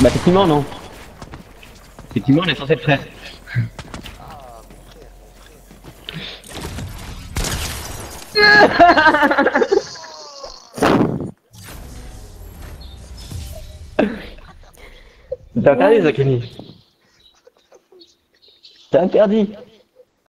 Bah effectivement non. Effectivement on est censé être frères. C'est interdit Zakani. C'est interdit.